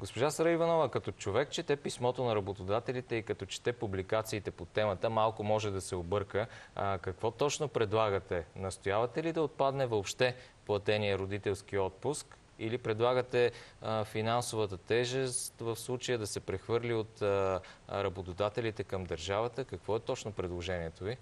Госпожа Сара Иванова, като човек чете писмото на работодателите и като чете публикациите по темата, малко може да се обърка. А, какво точно предлагате? Настоявате ли да отпадне въобще платения родителски отпуск? Или предлагате а, финансовата тежест в случая да се прехвърли от а, работодателите към държавата? Какво е точно предложението ви?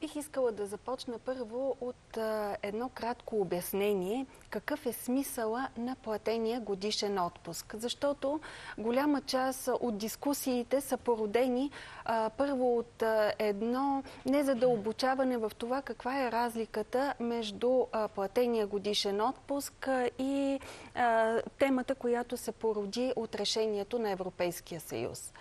Бих искала да започна първо от а, едно кратко обяснение какъв е смисъла на платения годишен отпуск. Защото голяма част от дискусиите са породени а, първо от а, едно незадълбочаване в това каква е разликата между а, платения годишен отпуск и темата, която се породи от решението на Европейския съюз.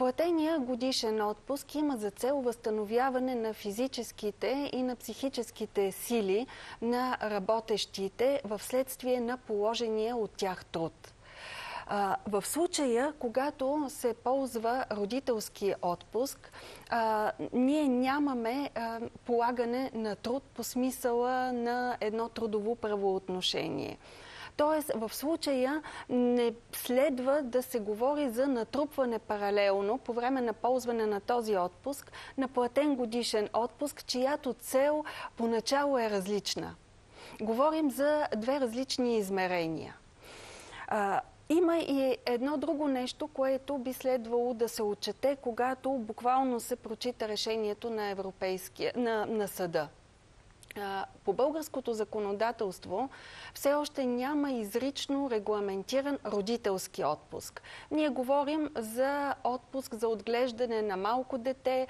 Платения годишен отпуск има за цел възстановяване на физическите и на психическите сили на работещите в следствие на положения от тях труд. В случая, когато се ползва родителски отпуск, ние нямаме полагане на труд по смисъла на едно трудово правоотношение. Тоест, в случая не следва да се говори за натрупване паралелно по време на ползване на този отпуск на платен годишен отпуск, чиято цел поначало е различна. Говорим за две различни измерения. Има и едно друго нещо, което би следвало да се отчете, когато буквално се прочита решението на, на, на съда по българското законодателство все още няма изрично регламентиран родителски отпуск. Ние говорим за отпуск за отглеждане на малко дете.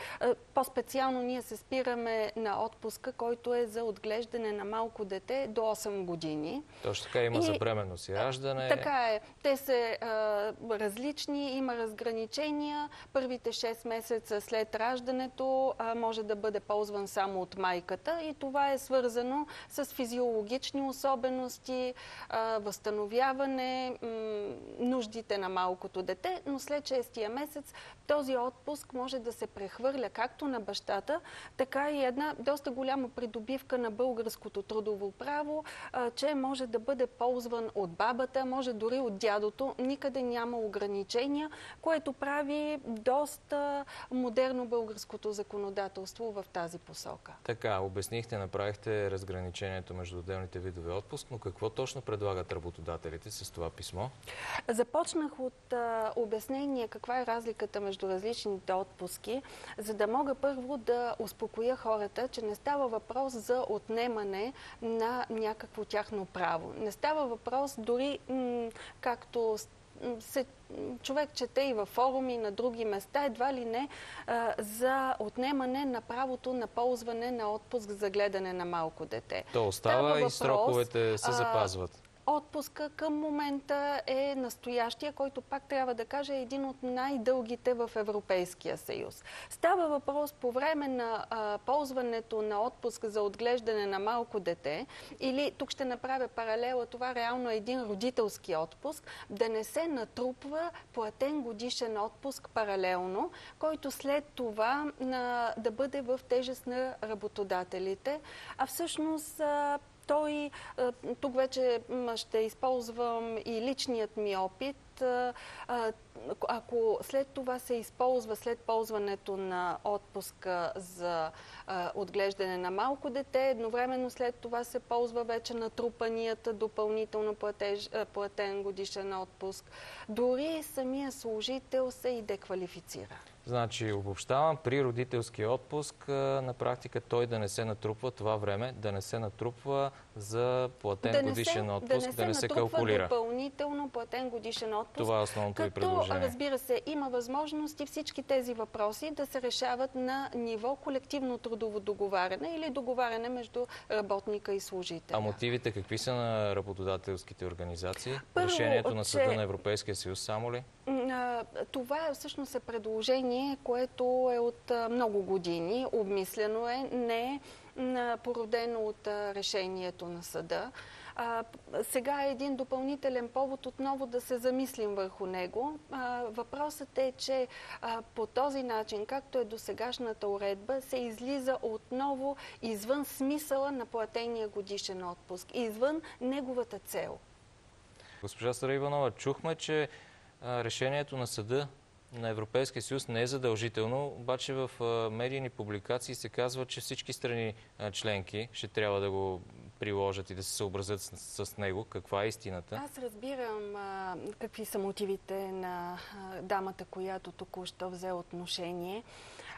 По-специално ние се спираме на отпуска, който е за отглеждане на малко дете до 8 години. Точно така има и, за бременност и раждане. Така е. Те са а, различни, има разграничения. Първите 6 месеца след раждането а, може да бъде ползван само от майката и това е свързано с физиологични особености, възстановяване, нуждите на малкото дете, но след 6 месец този отпуск може да се прехвърля както на бащата, така и една доста голяма придобивка на българското трудово право, че може да бъде ползван от бабата, може дори от дядото. Никъде няма ограничения, което прави доста модерно българското законодателство в тази посока. Така, обяснихте, направихте разграничението между отделните видове отпуск, но какво точно предлагат работодателите с това писмо? Започнах от а, обяснение каква е разликата между различните отпуски, за да мога първо да успокоя хората, че не става въпрос за отнемане на някакво тяхно право. Не става въпрос дори както се, човек чете и във форуми, и на други места, едва ли не а, за отнемане на правото на ползване на отпуск за гледане на малко дете. То остава въпрос, и сроковете се запазват. Отпуска към момента е настоящия, който пак трябва да кажа е един от най-дългите в Европейския съюз. Става въпрос по време на а, ползването на отпуск за отглеждане на малко дете или тук ще направя паралела, това реално е един родителски отпуск, да не се натрупва платен годишен отпуск паралелно, който след това а, да бъде в тежест на работодателите, а всъщност а, той, тук вече ще използвам и личният ми опит, ако след това се използва, след ползването на отпуска за отглеждане на малко дете, едновременно след това се ползва вече натрупаният допълнително платеж, платен годишен отпуск, дори самия служител се и деквалифицира. Значи, обобщавам, при родителския отпуск на практика той да не се натрупва това време, да не се натрупва за платен да годишен се, отпуск, да не се, да не се калкулира. допълнително платен годишен отпуск. Това е основното ви предложение. разбира се, има възможности всички тези въпроси да се решават на ниво колективно трудово договаряне или договаряне между работника и служителя. А мотивите какви са на работодателските организации? Първо, Решението на Съда че... на Европейския съюз само ли? Това всъщност е предложение, което е от много години, обмислено е, не е породено от решението на съда. А, сега е един допълнителен повод отново да се замислим върху него. А, въпросът е, че а, по този начин, както е до сегашната уредба, се излиза отново извън смисъла на платения годишен отпуск, извън неговата цел. Госпожа Сара Иванова, чухме, че решението на съда на Европейския съюз не е задължително, обаче в медийни публикации се казва, че всички страни членки ще трябва да го приложат и да се съобразят с, него. Каква е истината? Аз разбирам какви са мотивите на дамата, която току-що взе отношение.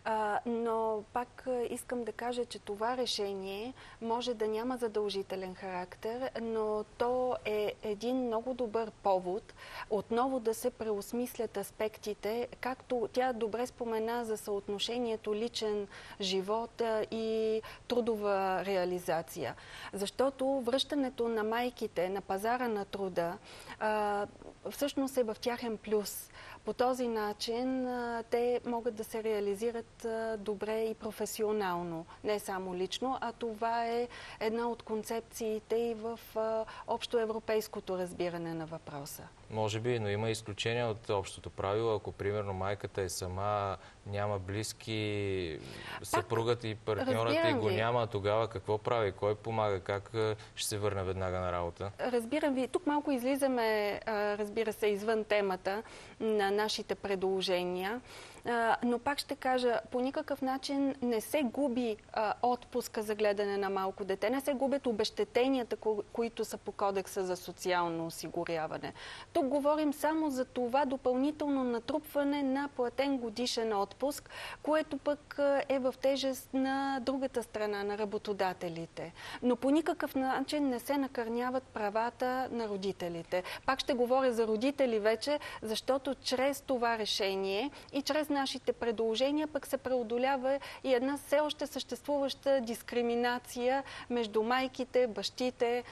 А, но пак искам да кажа, че това решение може да няма задължителен характер, но то е един много добър повод отново да се преосмислят аспектите, както тя добре спомена за съотношението личен живот и трудова реализация. Защото връщането на майките на пазара на труда а, всъщност е в тяхен плюс. По този начин те могат да се реализират добре и професионално, не само лично, а това е една от концепциите и в общоевропейското разбиране на въпроса. Може би, но има изключение от общото правило. Ако, примерно, майката е сама, няма близки, съпругът и партньорът и го няма, тогава какво прави? Кой помага? Как ще се върне веднага на работа? Разбирам ви. Тук малко излизаме, разбира се, извън темата на нашите предложения. Но пак ще кажа, по никакъв начин не се губи отпуска за гледане на малко дете. Не се губят обещетенията, които са по кодекса за социално осигуряване. Тук говорим само за това допълнително натрупване на платен годишен отпуск, което пък е в тежест на другата страна, на работодателите. Но по никакъв начин не се накърняват правата на родителите. Пак ще говоря за родители вече, защото чрез това решение и чрез нашите предложения пък се преодолява и една все още съществуваща дискриминация между майките, бащите.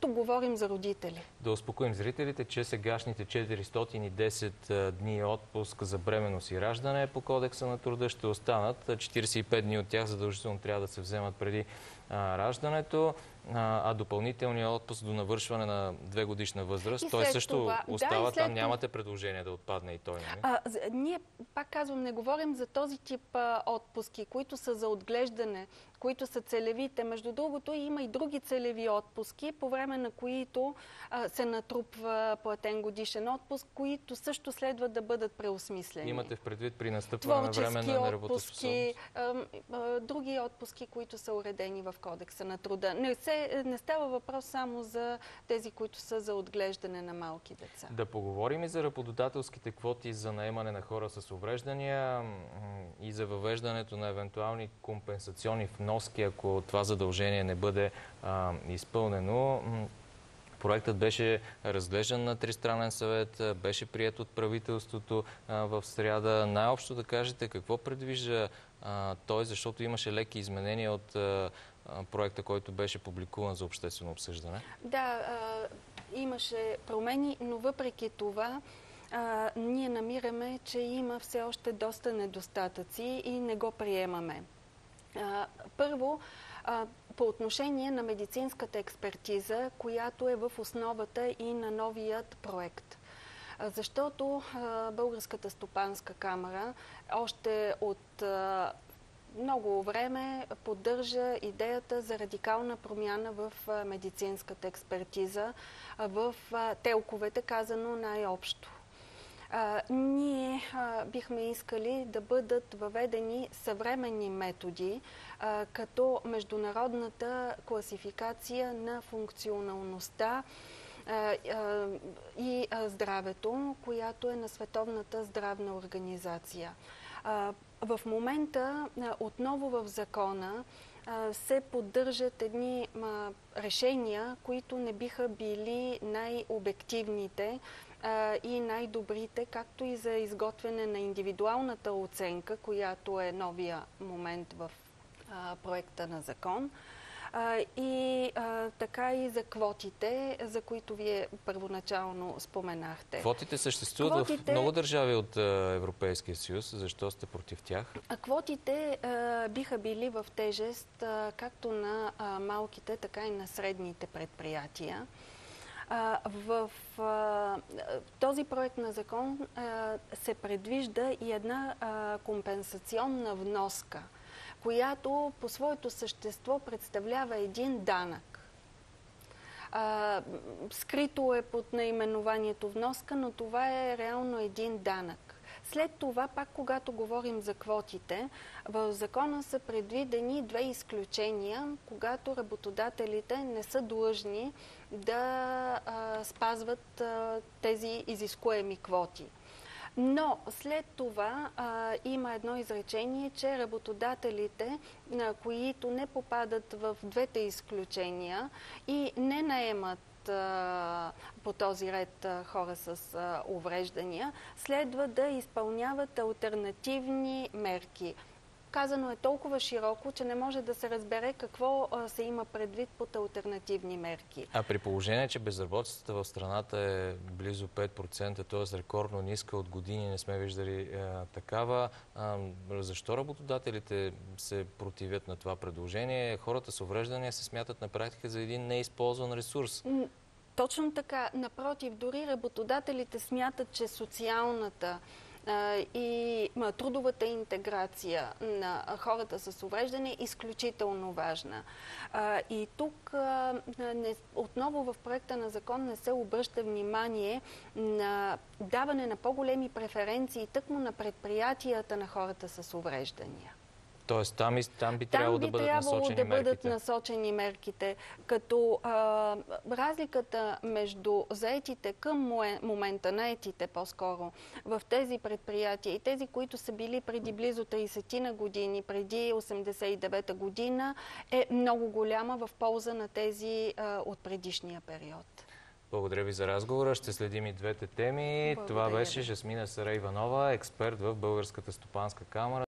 Тук говорим за родители. Да успокоим зрителите, че сегашните 410 дни отпуск за бременност и раждане по кодекса на труда ще останат. 45 дни от тях задължително трябва да се вземат преди раждането а, допълнителният отпуск до навършване на две годишна възраст, той също това, остава да, там, нямате предложение да отпадне и той, нали? А, ние, пак казвам, не говорим за този тип а, отпуски, които са за отглеждане, които са целевите. Между другото, има и други целеви отпуски, по време на които а, се натрупва платен годишен отпуск, които също следва да бъдат преосмислени. Имате в предвид при настъпване на време на неработоспособност? други отпуски, които са уредени в кодекса на труда. Не, се, не става въпрос само за тези, които са за отглеждане на малки деца. Да поговорим и за работодателските квоти за наемане на хора с увреждания и за въвеждането на евентуални компенсационни вноски вноски, ако това задължение не бъде а, изпълнено. Проектът беше разглеждан на Тристранен съвет, беше прият от правителството а, в сряда. Най-общо да кажете какво предвижда а, той, защото имаше леки изменения от а, проекта, който беше публикуван за обществено обсъждане. Да, имаше промени, но въпреки това ние намираме, че има все още доста недостатъци и не го приемаме. Първо, по отношение на медицинската експертиза, която е в основата и на новият проект. Защото Българската стопанска камера още от много време поддържа идеята за радикална промяна в медицинската експертиза, в телковете, казано най-общо. Ние бихме искали да бъдат въведени съвременни методи, като международната класификация на функционалността и здравето, която е на Световната здравна организация. В момента отново в закона се поддържат едни решения, които не биха били най-обективните, и най-добрите, както и за изготвяне на индивидуалната оценка, която е новия момент в проекта на закон. и така и за квотите, за които вие първоначално споменахте. Квотите съществуват квотите... в много държави от Европейския съюз. Защо сте против тях? Квотите биха били в тежест както на малките, така и на средните предприятия. В този проект на закон се предвижда и една компенсационна вноска, която по своето същество представлява един данък. Скрито е под наименованието вноска, но това е реално един данък. След това, пак когато говорим за квотите, в закона са предвидени две изключения, когато работодателите не са длъжни да а, спазват а, тези изискуеми квоти. Но след това а, има едно изречение, че работодателите, а, които не попадат в двете изключения и не наемат по този ред хора с увреждания, следва да изпълняват альтернативни мерки. Казано е толкова широко, че не може да се разбере какво се има предвид под альтернативни мерки. А при положение, че безработицата в страната е близо 5%, т.е. рекордно ниска от години, не сме виждали е, такава, а, защо работодателите се противят на това предложение? Хората с увреждания се смятат на практика за един неизползван ресурс. Точно така. Напротив, дори работодателите смятат, че социалната и трудовата интеграция на хората с увреждане е изключително важна. И тук отново в проекта на закон не се обръща внимание на даване на по-големи преференции тъкмо на предприятията на хората с увреждания. Тоест там, там би трябвало там би да бъдат насочени да мерките. бъдат насочени мерките. Като а, разликата между заетите към момента, наетите по-скоро, в тези предприятия и тези, които са били преди близо 30 на години, преди 89-та година, е много голяма в полза на тези а, от предишния период. Благодаря ви за разговора. Ще следим и двете теми. Благодаря Това беше Жасмина Сара Иванова, експерт в Българската стопанска камера.